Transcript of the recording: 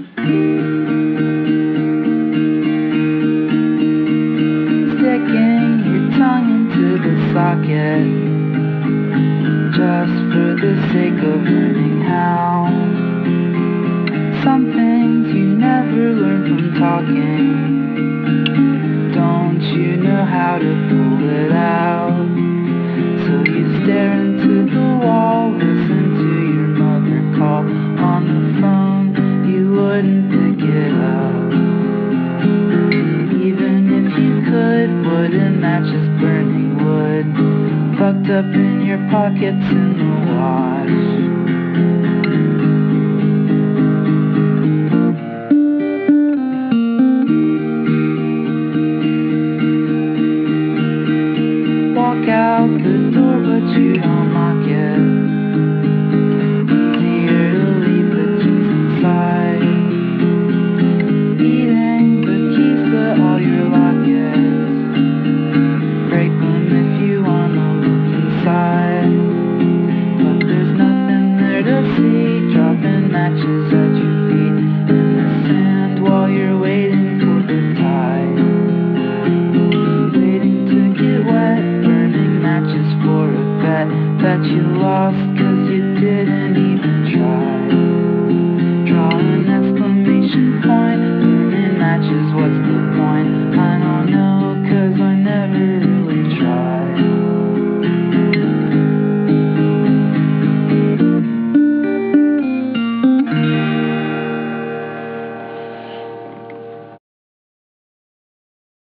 Sticking your tongue into the socket just for the sake of learning how. Some things you never learn from talking. Don't you know how to pull it out? Up. Even if you could, wouldn't that just burning wood? Up in your pockets in the wash. Walk out the door, but you that you lost cause you didn't